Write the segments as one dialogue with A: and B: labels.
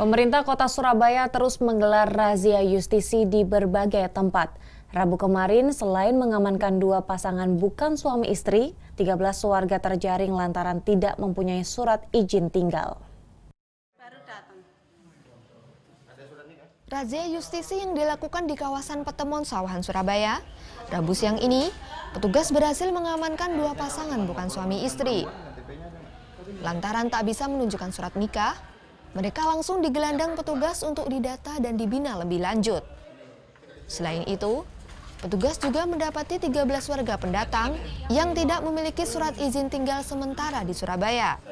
A: Pemerintah Kota Surabaya terus menggelar razia justisi di berbagai tempat. Rabu kemarin, selain mengamankan dua pasangan bukan suami istri, 13 warga terjaring lantaran tidak mempunyai surat izin tinggal.
B: Razia justisi yang dilakukan di kawasan Petemon Sawahan, Surabaya. Rabu siang ini, petugas berhasil mengamankan dua pasangan bukan suami istri. Lantaran tak bisa menunjukkan surat nikah, mereka langsung digelandang petugas untuk didata dan dibina lebih lanjut. Selain itu, petugas juga mendapati 13 warga pendatang yang tidak memiliki surat izin tinggal sementara di Surabaya.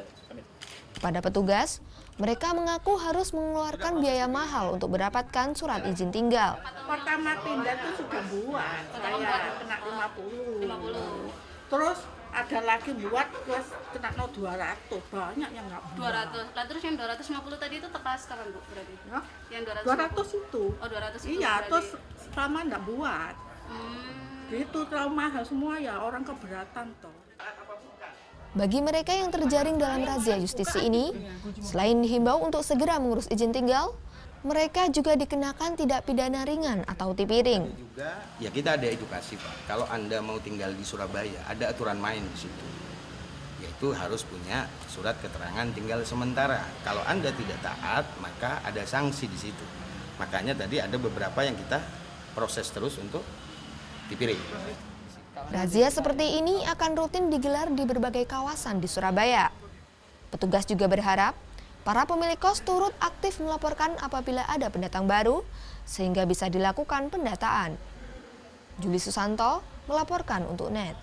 B: Pada petugas, mereka mengaku harus mengeluarkan biaya mahal untuk mendapatkan surat izin tinggal.
C: Pertama pindah itu sudah buat, saya kena 50. 50. Terus ada lagi buat terus kena no 200 banyak yang nggak
D: 200 lah terus yang 250 tadi itu tepas kapan bu berarti?
C: Hah?
D: yang
C: 200
D: 200
C: itu.
D: Oh 200 itu
C: iya
D: berarti.
C: terus selama nggak buat.
D: Hmm.
C: itu terlalu mahal semua ya orang keberatan toh.
B: Bagi mereka yang terjaring dalam razia justisi ini, selain dihimbau untuk segera mengurus izin tinggal, mereka juga dikenakan tidak pidana ringan atau tipiring.
E: juga ya kita ada edukasi pak. Kalau anda mau tinggal di Surabaya ada aturan main di situ. Yaitu harus punya surat keterangan tinggal sementara. Kalau anda tidak taat maka ada sanksi di situ. Makanya tadi ada beberapa yang kita proses terus untuk dipiring
B: Razia seperti ini akan rutin digelar di berbagai kawasan di Surabaya. Petugas juga berharap para pemilik kos turut aktif melaporkan apabila ada pendatang baru sehingga bisa dilakukan pendataan. Juli Susanto melaporkan untuk NET.